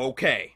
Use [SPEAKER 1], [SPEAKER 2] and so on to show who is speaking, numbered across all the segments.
[SPEAKER 1] Okay,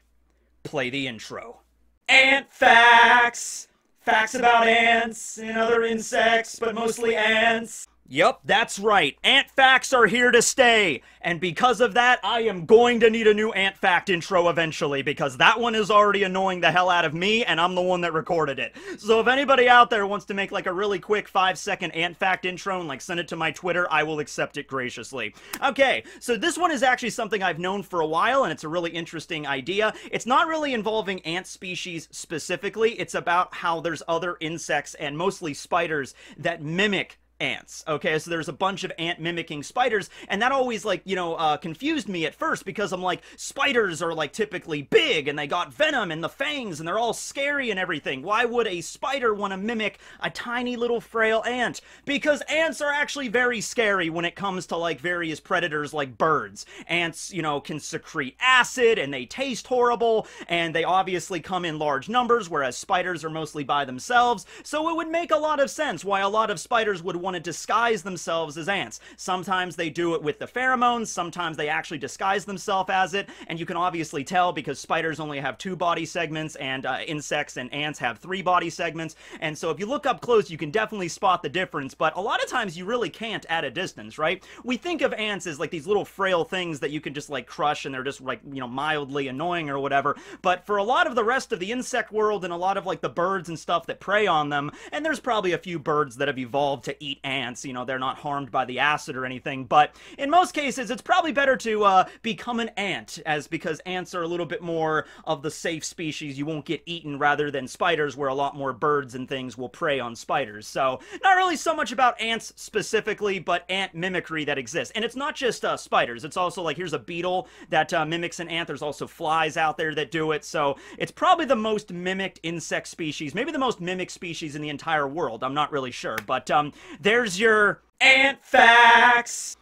[SPEAKER 1] play the intro. Ant facts! Facts about ants and other insects, but mostly ants. Yup, that's right. Ant facts are here to stay. And because of that, I am going to need a new ant fact intro eventually, because that one is already annoying the hell out of me, and I'm the one that recorded it. So if anybody out there wants to make like a really quick five second ant fact intro and like send it to my Twitter, I will accept it graciously. Okay, so this one is actually something I've known for a while, and it's a really interesting idea. It's not really involving ant species specifically, it's about how there's other insects and mostly spiders that mimic ants okay? So there's a bunch of ant mimicking spiders and that always like you know uh, confused me at first because i'm like spiders are like typically big and they got venom and the fangs and they're all scary and everything. Why would a spider want to mimic a tiny little frail ant? Because ants are actually very scary when it comes to like various predators like birds. Ants you know can secrete acid and they taste horrible and they obviously come in large numbers whereas spiders are mostly by themselves. So it would make a lot of sense why a lot of spiders would want to disguise themselves as ants. Sometimes they do it with the pheromones, sometimes they actually disguise themselves as it, and you can obviously tell because spiders only have two body segments and uh, insects and ants have three body segments, and so if you look up close, you can definitely spot the difference, but a lot of times you really can't at a distance, right? We think of ants as like these little frail things that you can just like crush and they're just like, you know, mildly annoying or whatever, but for a lot of the rest of the insect world and a lot of like the birds and stuff that prey on them, and there's probably a few birds that have evolved to eat eat ants. You know, they're not harmed by the acid or anything. But in most cases, it's probably better to uh, become an ant, as because ants are a little bit more of the safe species. You won't get eaten rather than spiders, where a lot more birds and things will prey on spiders. So, not really so much about ants specifically, but ant mimicry that exists. And it's not just uh, spiders. It's also like here's a beetle that uh, mimics an ant. There's also flies out there that do it. So, it's probably the most mimicked insect species, maybe the most mimicked species in the entire world. I'm not really sure, but um, there's your ant facts.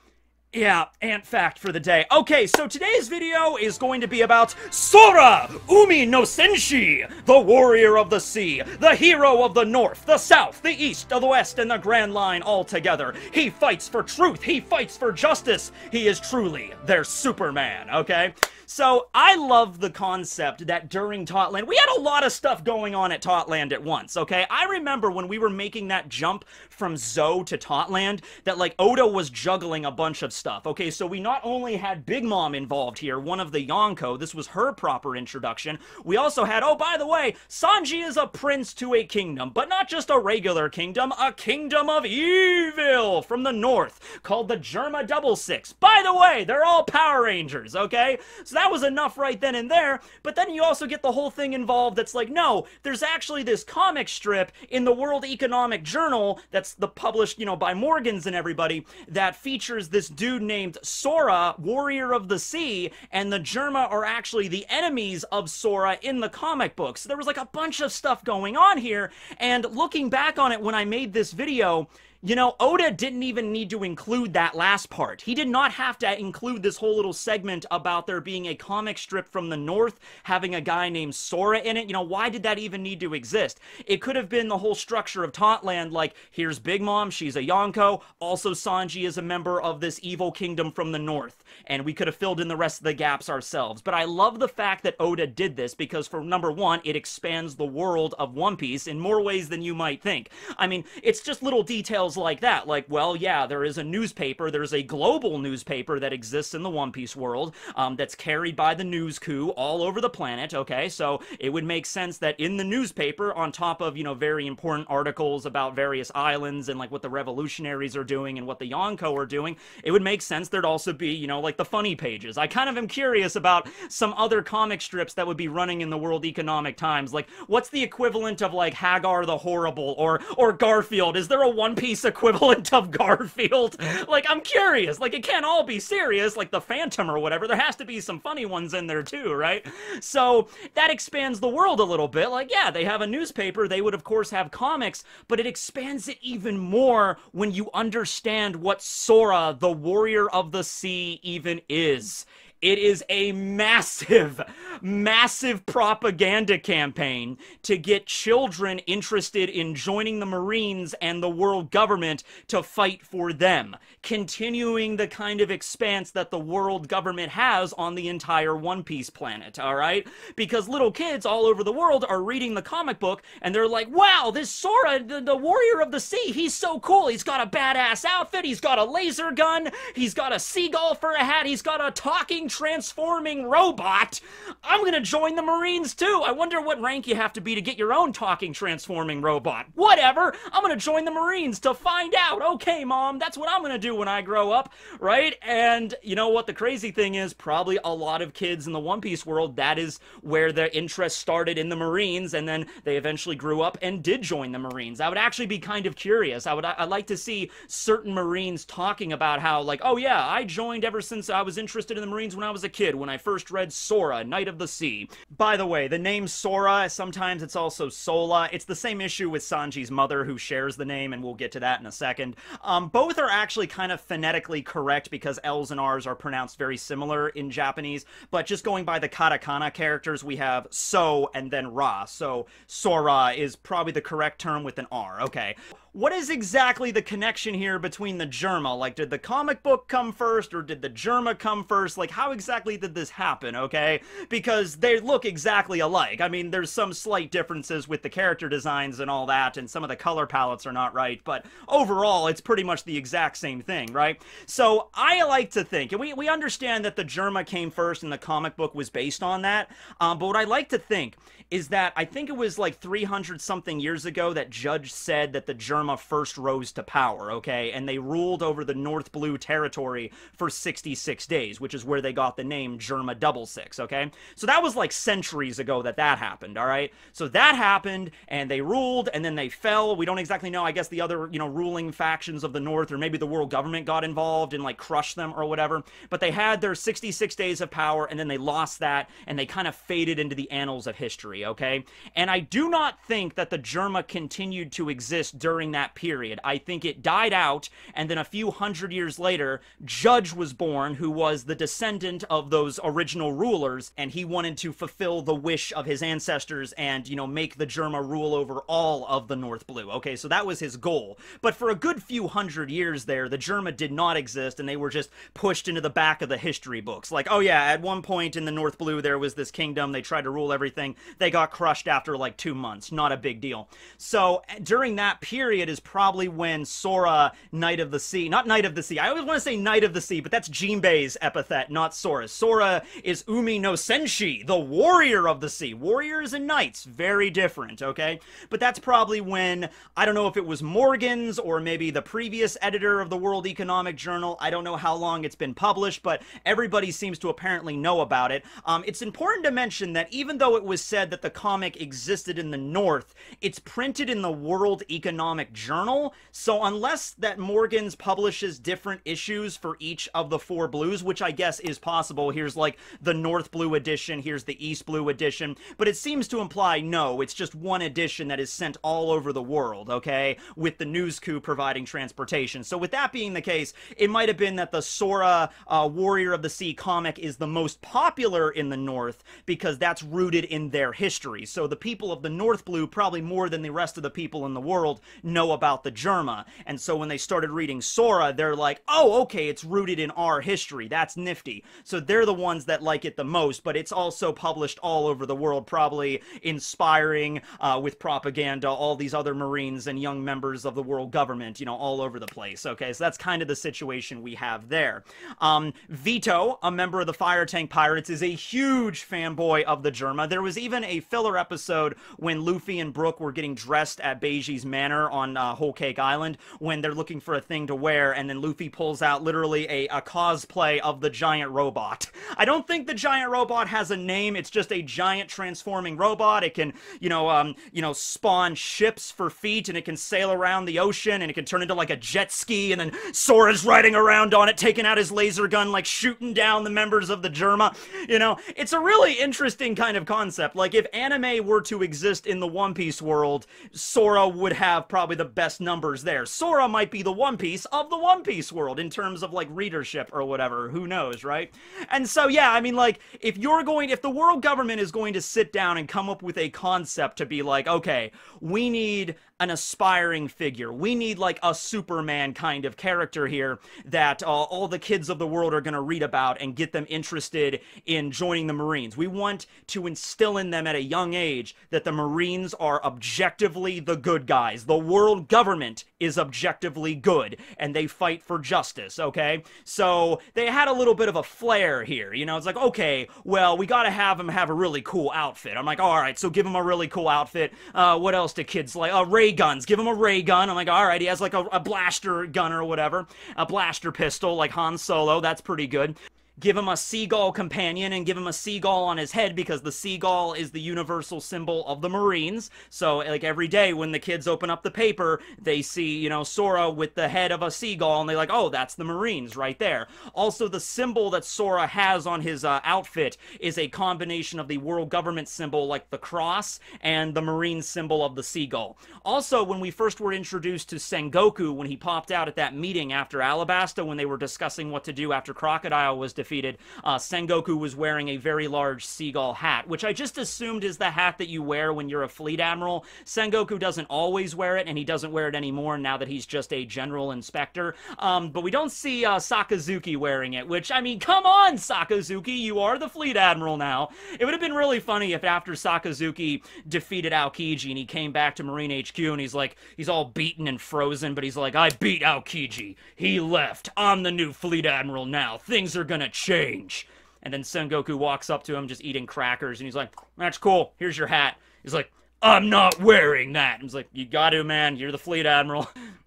[SPEAKER 1] Yeah, ant fact for the day. Okay, so today's video is going to be about Sora Umi no Senshi, the warrior of the sea, the hero of the north, the south, the east, of the west, and the Grand Line all together. He fights for truth, he fights for justice. He is truly their Superman, okay? So I love the concept that during Totland, we had a lot of stuff going on at Totland at once, okay? I remember when we were making that jump from Zou to Totland, that like Oda was juggling a bunch of stuff. Okay, so we not only had Big Mom involved here, one of the Yonko, this was her proper introduction. We also had, oh, by the way, Sanji is a prince to a kingdom, but not just a regular kingdom, a kingdom of evil from the north called the Germa Double Six. By the way, they're all Power Rangers, okay? So that was enough right then and there. But then you also get the whole thing involved that's like, no, there's actually this comic strip in the World Economic Journal that's the published, you know, by Morgans and everybody that features this dude named Sora, Warrior of the Sea, and the Germa are actually the enemies of Sora in the comic books. So there was like a bunch of stuff going on here. And looking back on it when I made this video, you know, Oda didn't even need to include that last part. He did not have to include this whole little segment about there being a comic strip from the north having a guy named Sora in it. You know, why did that even need to exist? It could have been the whole structure of Totland, like, here's Big Mom, she's a Yonko, also Sanji is a member of this evil kingdom from the north, and we could have filled in the rest of the gaps ourselves. But I love the fact that Oda did this because, for number one, it expands the world of One Piece in more ways than you might think. I mean, it's just little details details like that. Like, well, yeah, there is a newspaper, there's a global newspaper that exists in the One Piece world um, that's carried by the News Coo all over the planet, okay? So it would make sense that in the newspaper, on top of, you know, very important articles about various islands and like what the revolutionaries are doing and what the Yonko are doing, it would make sense there'd also be, you know, like the funny pages. I kind of am curious about some other comic strips that would be running in the World Economic Times. Like, what's the equivalent of like Hagar the Horrible or or Garfield? Is there a One Piece equivalent of Garfield? Like, I'm curious. Like, it can't all be serious, like the Phantom or whatever. There has to be some funny ones in there too, right? So that expands the world a little bit. Like, yeah, they have a newspaper. They would, of course, have comics, but it expands it even more when you understand what Sora, the Warrior of the Sea, even is It is a massive, massive propaganda campaign to get children interested in joining the Marines and the world government to fight for them, continuing the kind of expanse that the world government has on the entire One Piece planet, all right? Because little kids all over the world are reading the comic book and they're like, wow, this Sora, the, the warrior of the sea, he's so cool. He's got a badass outfit, he's got a laser gun, he's got a seagull for a hat, he's got a talking transforming robot. I'm gonna join the Marines too. I wonder what rank you have to be to get your own talking transforming robot. Whatever. I'm gonna join the Marines to find out. Okay, mom, that's what I'm gonna do when I grow up, right? And you know what the crazy thing is? Probably a lot of kids in the One Piece world, that is where their interest started in the Marines, and then they eventually grew up and did join the Marines. I would actually be kind of curious. I would I'd like to see certain Marines talking about how, like, oh yeah, I joined ever since I was interested in the Marines when I was a kid, when I first read Sora, Knight of the Sea. By the way, the name Sora, sometimes it's also Sola. It's the same issue with Sanji's mother, who shares the name, and we'll get to that in a second. Um, both are actually kind of phonetically correct because L's and R's are pronounced very similar in Japanese, but just going by the katakana characters, we have So and then Ra. So Sora is probably the correct term with an R. Okay what is exactly the connection here between the Germa? Like, did the comic book come first, or did the Germa come first? Like, how exactly did this happen, okay? Because they look exactly alike. I mean, there's some slight differences with the character designs and all that, and some of the color palettes are not right, but overall, it's pretty much the exact same thing, right? So, I like to think, and we, we understand that the Germa came first and the comic book was based on that, um, but what I like to think is that I think it was like 300 something years ago that Judge said that the Germa first rose to power, okay? And they ruled over the North Blue territory for 66 days, which is where they got the name Germa Double Six, okay? So that was like centuries ago that that happened, all right? So that happened, and they ruled, and then they fell. We don't exactly know. I guess the other, you know, ruling factions of the North, or maybe the world government got involved and like crushed them or whatever. But they had their 66 days of power, and then they lost that, and they kind of faded into the annals of history okay? And I do not think that the Germa continued to exist during that period. I think it died out, and then a few hundred years later, Judge was born, who was the descendant of those original rulers, and he wanted to fulfill the wish of his ancestors and, you know, make the Germa rule over all of the North Blue. Okay, so that was his goal. But for a good few hundred years there, the Germa did not exist, and they were just pushed into the back of the history books. Like, oh yeah, at one point in the North Blue, there was this kingdom, they tried to rule everything. They got crushed after like two months. Not a big deal. So during that period is probably when Sora, Knight of the Sea, not Knight of the Sea. I always want to say Knight of the Sea, but that's Jinbei's epithet, not Sora. Sora is Umi no Senshi, the warrior of the sea. Warriors and knights, very different, okay? But that's probably when, I don't know if it was Morgan's or maybe the previous editor of the World Economic Journal. I don't know how long it's been published, but everybody seems to apparently know about it. Um, it's important to mention that even though it was said that the comic existed in the North, it's printed in the World Economic Journal. So unless that Morgan's publishes different issues for each of the four blues, which I guess is possible, here's like the North Blue edition, here's the East Blue edition, but it seems to imply no, it's just one edition that is sent all over the world, okay, with the News Coo providing transportation. So with that being the case, it might have been that the Sora uh, Warrior of the Sea comic is the most popular in the North because that's rooted in their history history. So the people of the North Blue, probably more than the rest of the people in the world, know about the Germa. And so when they started reading Sora, they're like, oh, okay, it's rooted in our history. That's nifty. So they're the ones that like it the most, but it's also published all over the world, probably inspiring uh, with propaganda all these other Marines and young members of the world government, you know, all over the place. Okay, so that's kind of the situation we have there. Um, Vito, a member of the Fire Tank Pirates, is a huge fanboy of the Germa. There was even a filler episode when Luffy and Brook were getting dressed at Bege's Manor on uh, Whole Cake Island when they're looking for a thing to wear, and then Luffy pulls out literally a, a cosplay of the giant robot. I don't think the giant robot has a name. It's just a giant transforming robot. It can, you know, um, you know, spawn ships for feet, and it can sail around the ocean, and it can turn into like a jet ski, and then Sora's riding around on it, taking out his laser gun, like shooting down the members of the Germa. You know, it's a really interesting kind of concept. Like if anime were to exist in the One Piece world, Sora would have probably the best numbers there. Sora might be the One Piece of the One Piece world in terms of like readership or whatever. Who knows, right? And so, yeah, I mean, like, if you're going, if the world government is going to sit down and come up with a concept to be like, okay, we need an aspiring figure. We need like a Superman kind of character here that uh, all the kids of the world are going to read about and get them interested in joining the Marines. We want to instill in them at a young age that the Marines are objectively the good guys. The world government is objectively good and they fight for justice, okay? So they had a little bit of a flair here. You know, it's like, okay, well, we got to have him have a really cool outfit. I'm like, all right, so give him a really cool outfit. Uh, what else do kids like? Uh, Ray guns. Give him a ray gun. I'm like, all right, he has like a, a blaster gun or whatever, a blaster pistol like Han Solo. That's pretty good give him a seagull companion and give him a seagull on his head because the seagull is the universal symbol of the Marines. So, like, every day when the kids open up the paper, they see, you know, Sora with the head of a seagull and they're like, oh, that's the Marines right there. Also, the symbol that Sora has on his uh, outfit is a combination of the world government symbol, like the cross, and the Marine symbol of the seagull. Also, when we first were introduced to Sengoku, when he popped out at that meeting after Alabasta, when they were discussing what to do after Crocodile was defeated, uh, Sengoku was wearing a very large seagull hat, which I just assumed is the hat that you wear when you're a fleet admiral. Sengoku doesn't always wear it, and he doesn't wear it anymore now that he's just a general inspector. Um, but we don't see uh, Sakazuki wearing it, which, I mean, come on, Sakazuki, you are the fleet admiral now. It would have been really funny if after Sakazuki defeated Aokiji and he came back to Marine HQ and he's like, he's all beaten and frozen, but he's like, I beat Aokiji. He left. I'm the new fleet admiral now. Things are gonna change. And then Sengoku walks up to him just eating crackers and he's like, That's cool. Here's your hat. He's like, I'm not wearing that. And he's like, You got to, man. You're the fleet admiral.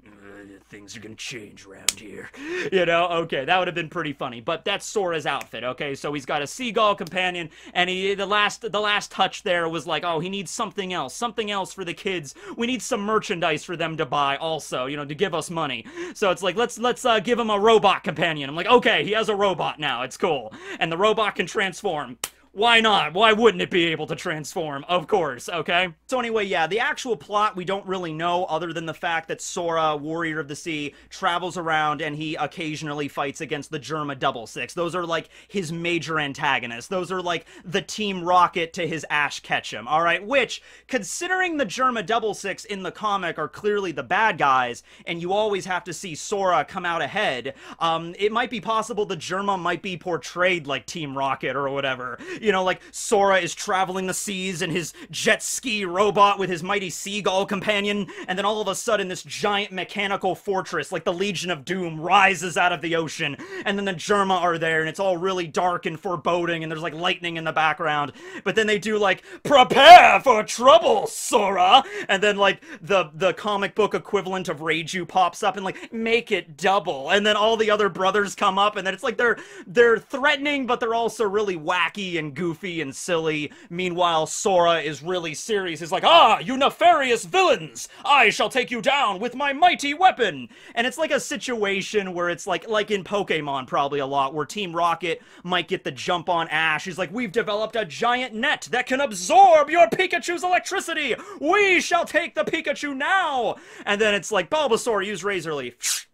[SPEAKER 1] things are gonna change around here. You know, okay, that would have been pretty funny. But that's Sora's outfit, okay? So he's got a seagull companion, and he the last the last touch there was like, oh, he needs something else, something else for the kids. We need some merchandise for them to buy, also, you know, to give us money. So it's like, let's let's uh, give him a robot companion. I'm like, okay, he has a robot now. It's cool, and the robot can transform. Why not? Why wouldn't it be able to transform? Of course, okay? So anyway, yeah, the actual plot we don't really know other than the fact that Sora, Warrior of the Sea, travels around and he occasionally fights against the Germa Double Six. Those are like his major antagonists. Those are like the Team Rocket to his Ash Ketchum, alright? Which, considering the Germa Double Six in the comic are clearly the bad guys, and you always have to see Sora come out ahead, um, it might be possible the Germa might be portrayed like Team Rocket or whatever you know, like Sora is traveling the seas in his jet ski robot with his mighty seagull companion, and then all of a sudden this giant mechanical fortress, like the Legion of Doom, rises out of the ocean, and then the Germa are there, and it's all really dark and foreboding, and there's like lightning in the background. But then they do like, prepare for trouble, Sora! And then like the the comic book equivalent of Reiju pops up and like, make it double. And then all the other brothers come up, and then it's like they're they're threatening, but they're also really wacky and goofy and silly. Meanwhile, Sora is really serious. He's like, Ah, you nefarious villains! I shall take you down with my mighty weapon! And it's like a situation where it's like, like in Pokemon probably a lot, where Team Rocket might get the jump on Ash. He's like, we've developed a giant net that can absorb your Pikachu's electricity! We shall take the Pikachu now! And then it's like, Bulbasaur, use Razor Leaf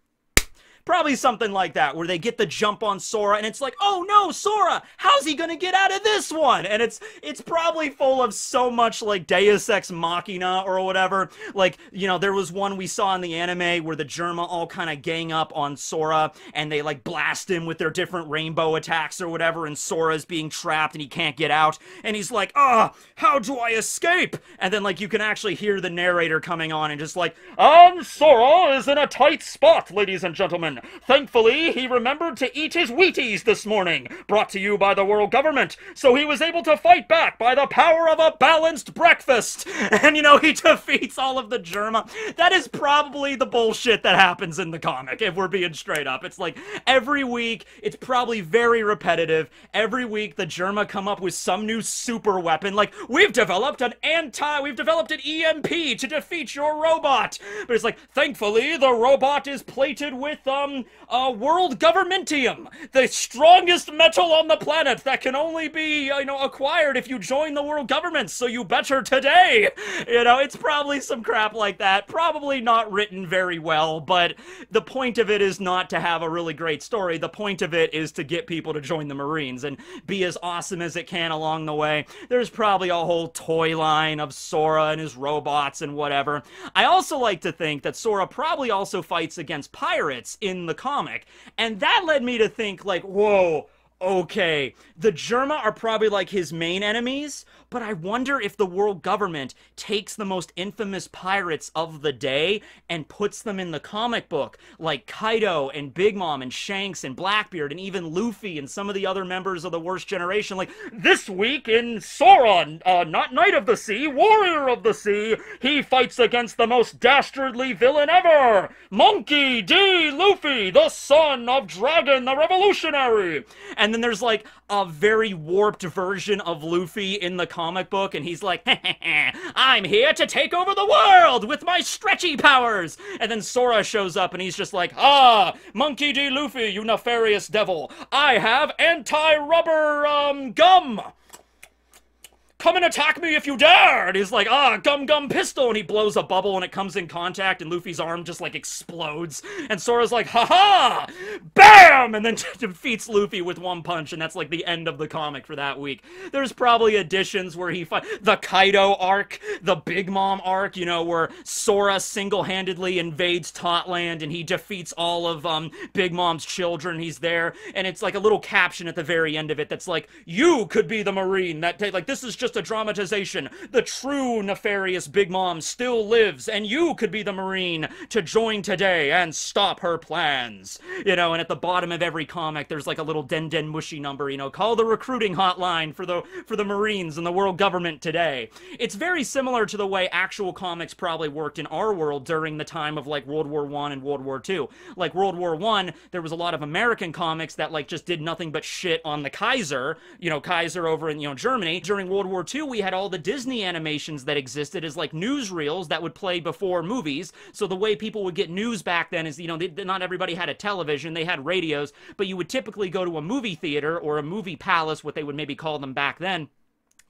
[SPEAKER 1] Probably something like that, where they get the jump on Sora, and it's like, oh no, Sora, how's he gonna get out of this one? And it's it's probably full of so much like Deus Ex Machina or whatever. Like, you know, there was one we saw in the anime where the Germa all kind of gang up on Sora, and they like blast him with their different rainbow attacks or whatever, and Sora's being trapped and he can't get out, and he's like, ah, how do I escape? And then like you can actually hear the narrator coming on and just like, and Sora is in a tight spot, ladies and gentlemen. Thankfully, he remembered to eat his Wheaties this morning, brought to you by the world government, so he was able to fight back by the power of a balanced breakfast. And, you know, he defeats all of the Germa. That is probably the bullshit that happens in the comic, if we're being straight up. It's like, every week, it's probably very repetitive. Every week, the Germa come up with some new super weapon, like, we've developed an anti, we've developed an EMP to defeat your robot. But it's like, thankfully, the robot is plated with, uh, um, uh, world governmentium, the strongest metal on the planet that can only be, you know, acquired if you join the world government, so you better today. You know, it's probably some crap like that. Probably not written very well, but the point of it is not to have a really great story. The point of it is to get people to join the Marines and be as awesome as it can along the way. There's probably a whole toy line of Sora and his robots and whatever. I also like to think that Sora probably also fights against pirates in the comic, and that led me to think, like, whoa, okay, the Germa are probably like his main enemies, but I wonder if the world government takes the most infamous pirates of the day and puts them in the comic book, like Kaido and Big Mom and Shanks and Blackbeard and even Luffy and some of the other members of the worst generation. Like, this week in Sora, uh, not Knight of the Sea, Warrior of the Sea, he fights against the most dastardly villain ever, Monkey D. Luffy, the son of Dragon the Revolutionary. And then there's like a very warped version of Luffy in the comic book, and he's like, I'm here to take over the world with my stretchy powers. And then Sora shows up, and he's just like, Ah, Monkey D. Luffy, you nefarious devil. I have anti-rubber, um, gum come and attack me if you dare! And he's like, ah, gum gum pistol, and he blows a bubble and it comes in contact, and Luffy's arm just like explodes. And Sora's like, haha! Bam! And then defeats Luffy with one punch, and that's like the end of the comic for that week. There's probably additions where he fight the Kaido arc, the Big Mom arc, you know, where Sora single-handedly invades Totland and he defeats all of um Big Mom's children. He's there, and it's like a little caption at the very end of it that's like, you could be the Marine that like this is just just a dramatization. The true nefarious Big Mom still lives, and you could be the Marine to join today and stop her plans. You know, and at the bottom of every comic, there's like a little Den Den Mushi number, you know, call the recruiting hotline for the for the Marines and the world government today. It's very similar to the way actual comics probably worked in our world during the time of like World War One and World War Two. Like World War One, there was a lot of American comics that like just did nothing but shit on the Kaiser, you know, Kaiser over in you know Germany. During World War War II, we had all the Disney animations that existed as like newsreels that would play before movies. So the way people would get news back then is, you know, they, not everybody had a television, they had radios, but you would typically go to a movie theater or a movie palace, what they would maybe call them back then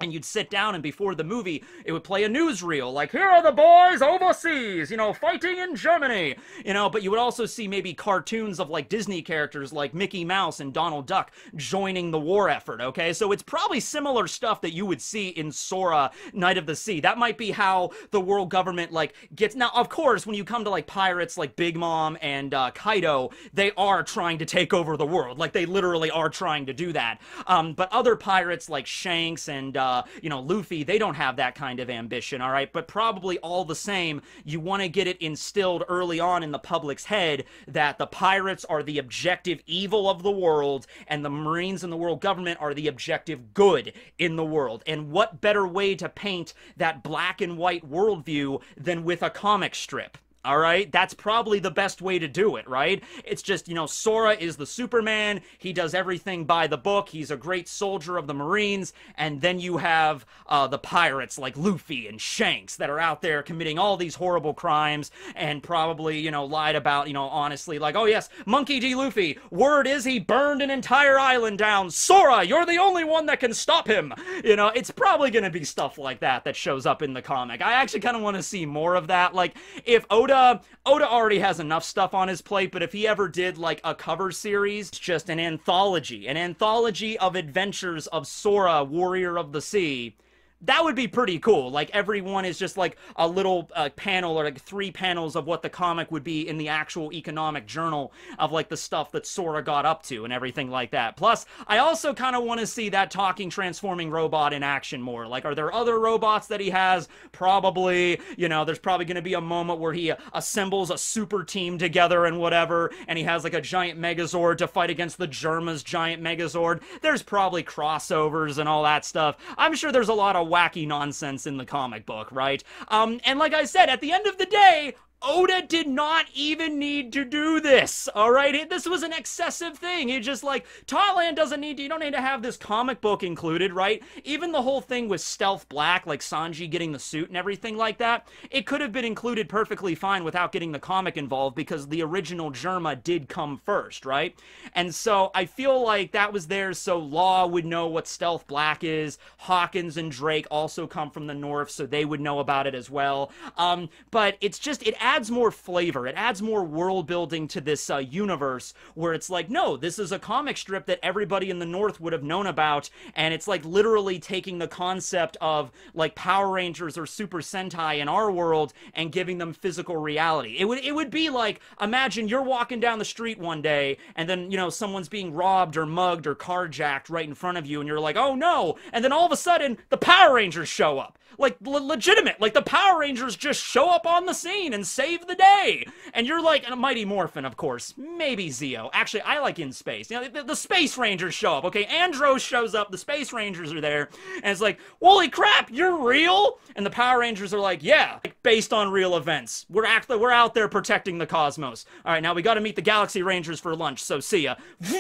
[SPEAKER 1] and you'd sit down and before the movie it would play a newsreel like here are the boys overseas you know fighting in germany you know but you would also see maybe cartoons of like disney characters like mickey mouse and donald duck joining the war effort okay? So it's probably similar stuff that you would see in sora knight of the sea. That might be how the world government like gets now of course when you come to like pirates like big mom and uh, kaido they are trying to take over the world like they literally are trying to do that um, but other pirates like shanks and uh, uh, you know, Luffy, they don't have that kind of ambition, all right? But probably all the same, you want to get it instilled early on in the public's head that the pirates are the objective evil of the world and the Marines and the world government are the objective good in the world. And what better way to paint that black and white worldview than with a comic strip? All right, that's probably the best way to do it, right? It's just, you know, Sora is the Superman. He does everything by the book. He's a great soldier of the Marines. And then you have uh, the pirates like Luffy and Shanks that are out there committing all these horrible crimes and probably, you know, lied about, you know, honestly, like, oh, yes, Monkey D. Luffy, word is he burned an entire island down. Sora, you're the only one that can stop him. You know, it's probably going to be stuff like that that shows up in the comic. I actually kind of want to see more of that. Like, if Oda Oda Oda already has enough stuff on his plate, but if he ever did like a cover series, it's just an anthology, an anthology of adventures of Sora, Warrior of the Sea, that would be pretty cool. Like everyone is just like a little uh, panel or like three panels of what the comic would be in the actual economic journal of like the stuff that Sora got up to and everything like that. Plus, I also kind of want to see that talking transforming robot in action more. Like, are there other robots that he has? Probably. You know, there's probably going to be a moment where he assembles a super team together and whatever, and he has like a giant Megazord to fight against the Germa's giant Megazord. There's probably crossovers and all that stuff. I'm sure there's a lot of wacky nonsense in the comic book, right? Um, and like I said, at the end of the day, Oda did not even need to do this, all right? This was an excessive thing. He just like, Totland doesn't need to, you don't need to have this comic book included, right? Even the whole thing with Stealth Black, like Sanji getting the suit and everything like that, it could have been included perfectly fine without getting the comic involved because the original Germa did come first, right? And so I feel like that was there so Law would know what Stealth Black is. Hawkins and Drake also come from the north, so they would know about it as well. Um, but it's just, it adds more flavor. It adds more world building to this uh, universe where it's like, no, this is a comic strip that everybody in the North would have known about. And it's like literally taking the concept of like Power Rangers or Super Sentai in our world and giving them physical reality. It would, it would be like, imagine you're walking down the street one day and then, you know, someone's being robbed or mugged or carjacked right in front of you and you're like, oh no. And then all of a sudden the Power Rangers show up. Like, legitimate. Like, the Power Rangers just show up on the scene and save the day. And you're like, and Mighty Morphin, of course. Maybe Zeo. Actually, I like In Space. You know, the, the Space Rangers show up, okay? Andros shows up, the Space Rangers are there, and it's like, holy crap, you're real? And the Power Rangers are like, yeah, like, based on real events. We're actually, we're out there protecting the cosmos. All right, now we gotta meet the Galaxy Rangers for lunch, so see ya.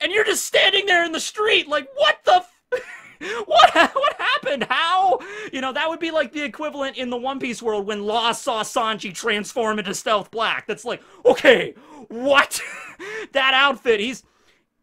[SPEAKER 1] And you're just standing there in the street, like, what the what what happened? How? You know, that would be like the equivalent in the One Piece world when Law saw Sanji transform into Stealth Black. That's like, okay, what? that outfit, he's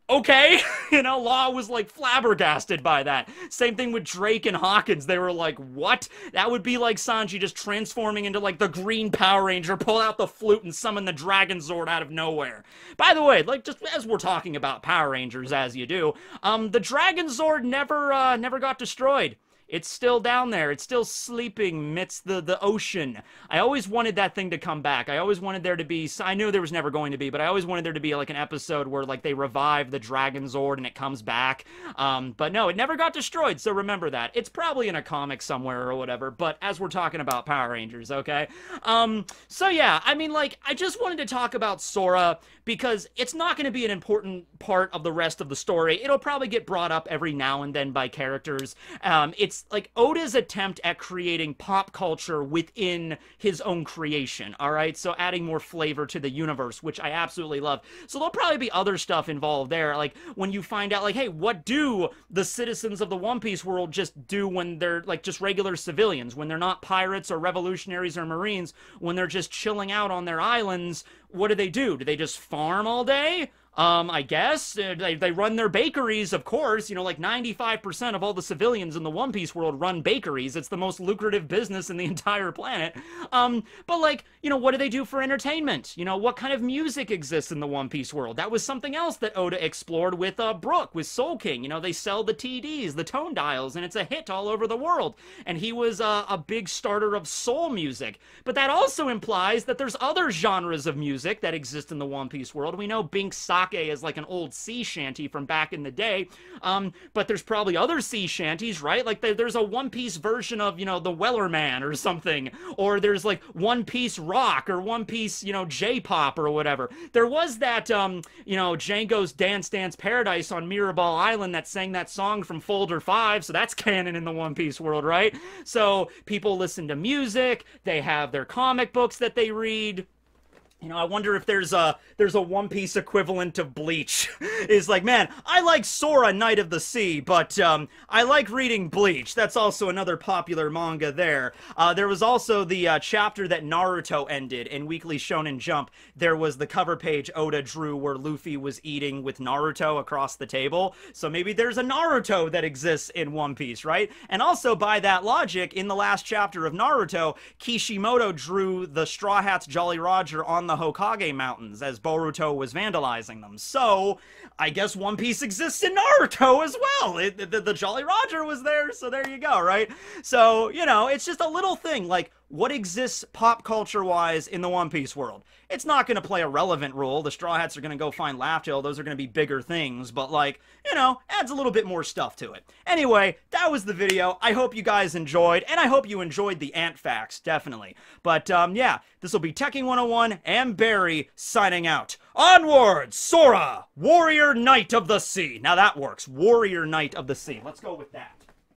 [SPEAKER 1] okay. you know, Law was like flabbergasted by that. Same thing with Drake and Hawkins. They were like, what? That would be like Sanji just transforming into like the Green Power Ranger, pull out the flute and summon the Dragon Zord out of nowhere. By the way, like just as we're talking about Power Rangers as you do, um, the Dragon Zord never, uh, never got destroyed. It's still down there. It's still sleeping midst the, the ocean. I always wanted that thing to come back. I always wanted there to be, I knew there was never going to be, but I always wanted there to be like an episode where like they revive the Dragon Zord and it comes back. Um, but no, it never got destroyed, so remember that. It's probably in a comic somewhere or whatever, but as we're talking about Power Rangers, okay? Um, so yeah, I mean like, I just wanted to talk about Sora because it's not going to be an important part of the rest of the story. It'll probably get brought up every now and then by characters. Um, it's it's like Oda's attempt at creating pop culture within his own creation, all right? So adding more flavor to the universe, which I absolutely love. So there'll probably be other stuff involved there, like when you find out, like, hey, what do the citizens of the One Piece world just do when they're like just regular civilians, when they're not pirates or revolutionaries or marines, when they're just chilling out on their islands? What do they do? Do they just farm all day? Um, I guess uh, they, they run their bakeries, of course. You know, like 95% of all the civilians in the One Piece world run bakeries. It's the most lucrative business in the entire planet. Um, but like, you know, what do they do for entertainment? You know, what kind of music exists in the One Piece world? That was something else that Oda explored with uh, Brook, with Soul King. You know, they sell the TDs, the tone dials, and it's a hit all over the world. And he was uh, a big starter of soul music. But that also implies that there's other genres of music that exist in the One Piece world. We know Bink sake is like an old sea shanty from back in the day. Um, but there's probably other sea shanties, right? Like there's a One Piece version of, you know, the Weller Man or something. Or there's like One Piece rock or One Piece, you know, J-pop or whatever. There was that, um, you know, Django's Dance Dance Paradise on Mirrorball Island that sang that song from Folder 5. So that's canon in the One Piece world, right? So people listen to music. They have their comic books that they read you know, I wonder if there's a there's a One Piece equivalent of Bleach. is like, man, I like Sora, Knight of the Sea, but um, I like reading Bleach. That's also another popular manga there. Uh, there was also the uh, chapter that Naruto ended in Weekly Shonen Jump. There was the cover page Oda drew where Luffy was eating with Naruto across the table. So maybe there's a Naruto that exists in One Piece, right? And also by that logic, in the last chapter of Naruto, Kishimoto drew the Straw Hats Jolly Roger on the the Hokage Mountains as Boruto was vandalizing them. So, I guess One Piece exists in Naruto as well. It, the, the Jolly Roger was there, so there you go, right? So, you know, it's just a little thing. Like, what exists pop culture wise in the One Piece world. It's not going to play a relevant role. The Straw Hats are going to go find Laugh. Those are going to be bigger things, but like, you know, adds a little bit more stuff to it. Anyway, that was the video. I hope you guys enjoyed, and I hope you enjoyed the ant facts, definitely. But um, yeah, this will be Tekking 101 and Barry signing out. Onward, Sora, Warrior Knight of the Sea. Now that works. Warrior Knight of the Sea. Let's go with that.